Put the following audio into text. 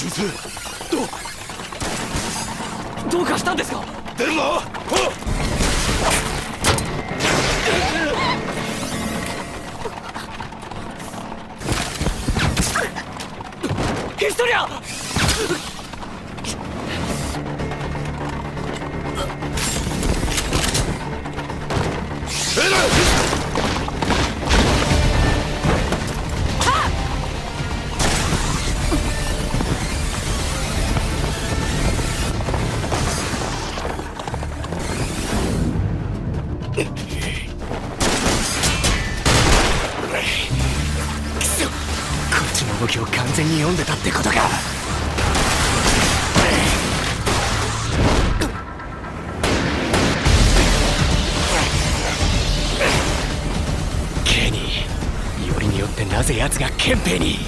術。どどうかしたんですか？出るぞヒストリアこっちの動きを完全に読んでたってことか。ケニー。よりによってなぜ奴が憲兵に？